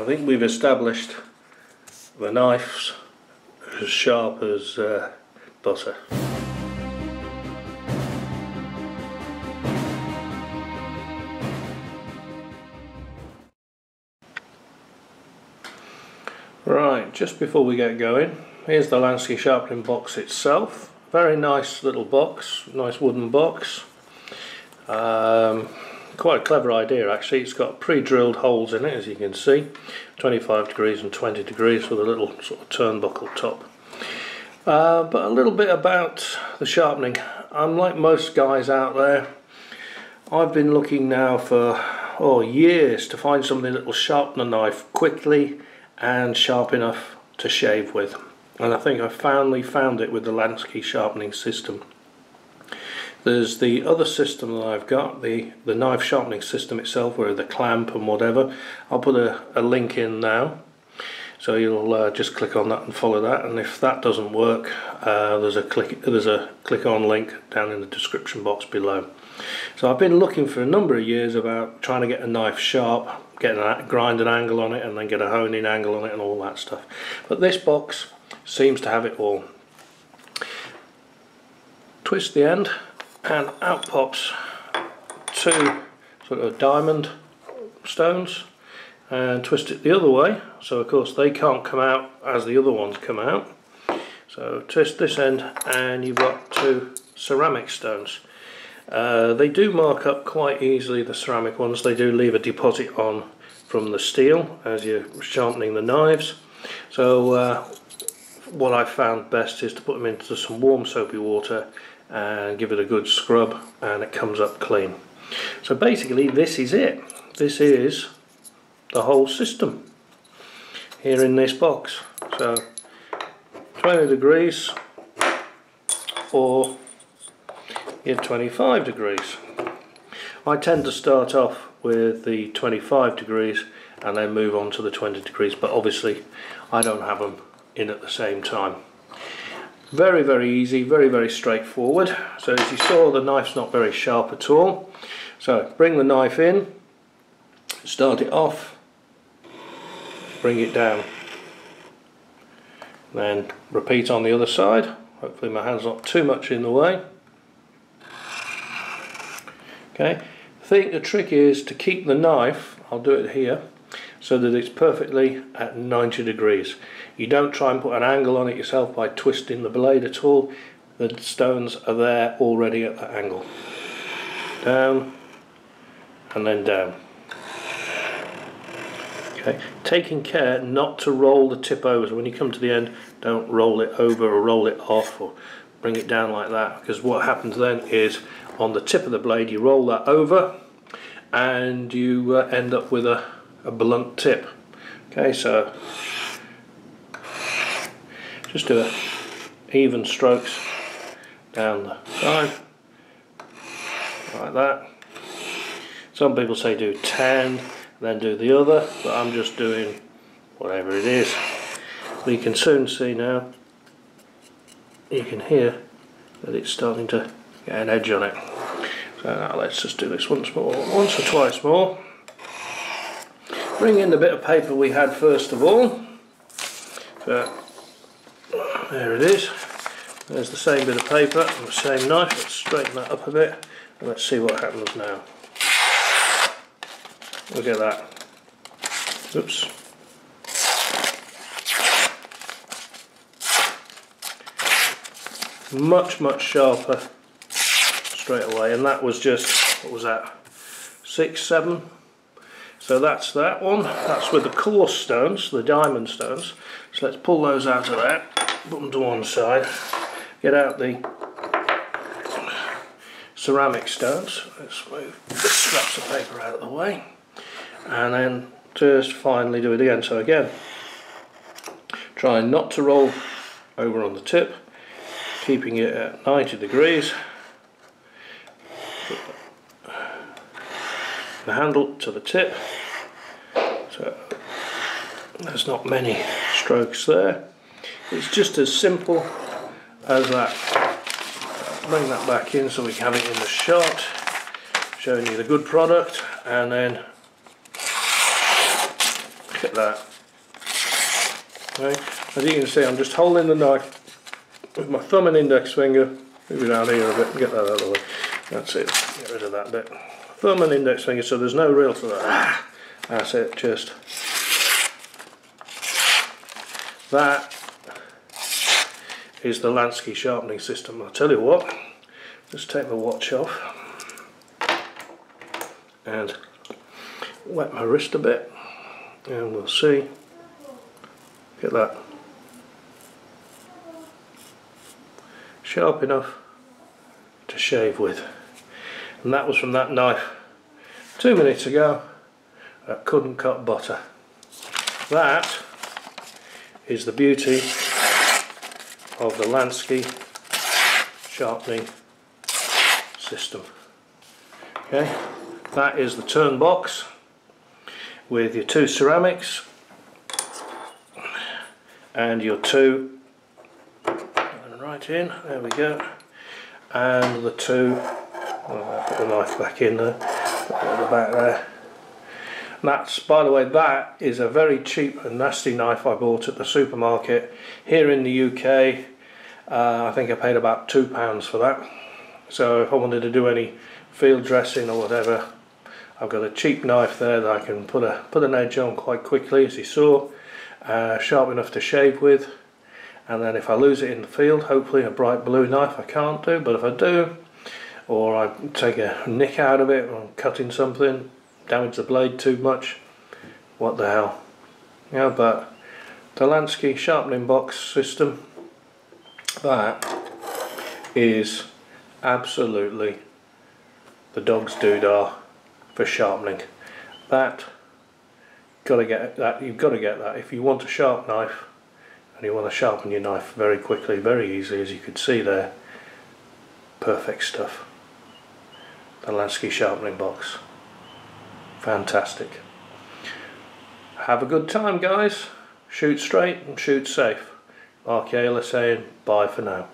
I think we've established the knife's as sharp as uh, butter. Right, just before we get going, here's the Lansky sharpening box itself. Very nice little box, nice wooden box. Um, quite a clever idea actually. It's got pre-drilled holes in it as you can see, 25 degrees and 20 degrees with a little sort of turnbuckle top. Uh, but a little bit about the sharpening. I'm like most guys out there. I've been looking now for oh years to find something that will sharpen a knife quickly and sharp enough to shave with. And I think I finally found it with the Lansky sharpening system. There's the other system that I've got, the, the knife sharpening system itself, where the clamp and whatever. I'll put a, a link in now. So you'll uh, just click on that and follow that. And if that doesn't work, uh, there's a click there's a click on link down in the description box below. So I've been looking for a number of years about trying to get a knife sharp, get a grind an angle on it, and then get a honing angle on it, and all that stuff. But this box seems to have it all. Twist the end, and out pops two sort of diamond stones and twist it the other way. So of course they can't come out as the other ones come out. So twist this end and you've got two ceramic stones. Uh, they do mark up quite easily the ceramic ones. They do leave a deposit on from the steel as you're sharpening the knives. So uh, what I found best is to put them into some warm soapy water and give it a good scrub and it comes up clean. So basically this is it. This is the whole system here in this box. So 20 degrees or your 25 degrees. I tend to start off with the 25 degrees and then move on to the 20 degrees but obviously I don't have them in at the same time. Very, very easy, very, very straightforward. So as you saw, the knife's not very sharp at all. So bring the knife in, start it off, bring it down. Then repeat on the other side. Hopefully my hand's not too much in the way. Okay, I think the trick is to keep the knife, I'll do it here, so that it's perfectly at 90 degrees. You don't try and put an angle on it yourself by twisting the blade at all. The stones are there already at that angle. Down and then down. Okay, taking care not to roll the tip over. So when you come to the end, don't roll it over or roll it off or bring it down like that because what happens then is on the tip of the blade you roll that over and you uh, end up with a a blunt tip. Okay, so just do a even strokes down the side, like that. Some people say do 10, then do the other, but I'm just doing whatever it is. We can soon see now, you can hear that it's starting to get an edge on it. So now let's just do this once more, once or twice more. Bring in the bit of paper we had first of all. So, there it is. There's the same bit of paper and the same knife. Let's straighten that up a bit and let's see what happens now. Look at that. Oops. Much, much sharper straight away and that was just, what was that, six, seven so that's that one. That's with the coarse stones, the diamond stones. So let's pull those out of there, put them to one side, get out the ceramic stones. Let's move the scraps of paper out of the way. And then just finally do it again. So again, try not to roll over on the tip, keeping it at 90 degrees. the handle to the tip so there's not many strokes there it's just as simple as that bring that back in so we can have it in the shot showing you the good product and then look at that. Okay. As you can see, I'm just holding the knife with my thumb and index finger. Move it down here a bit, get that out of the way. That's it, get rid of that bit. Thumb and index finger, so there's no reel to that. That's it, just. That is the Lansky sharpening system. I'll tell you what, just take the watch off and wet my wrist a bit and we'll see. Get that. Sharp enough to shave with. And that was from that knife two minutes ago that couldn't cut butter. That is the beauty of the Lansky sharpening system. Okay, that is the turn box with your two ceramics and your two right in, there we go, and the two, put the knife back in there, put the back there. That's, by the way, that is a very cheap and nasty knife I bought at the supermarket here in the UK. Uh, I think I paid about two pounds for that. So if I wanted to do any field dressing or whatever, I've got a cheap knife there that I can put a put an edge on quite quickly as you saw uh, sharp enough to shave with and then if I lose it in the field hopefully a bright blue knife I can't do but if I do or I take a nick out of it or I'm cutting something damage the blade too much what the hell yeah but the Lansky sharpening box system that is absolutely the dog's doodah for sharpening. That gotta get that you've got to get that if you want a sharp knife and you want to sharpen your knife very quickly, very easily as you could see there. Perfect stuff. The Lansky sharpening box. Fantastic. Have a good time guys. Shoot straight and shoot safe. Mark Yaylor saying bye for now.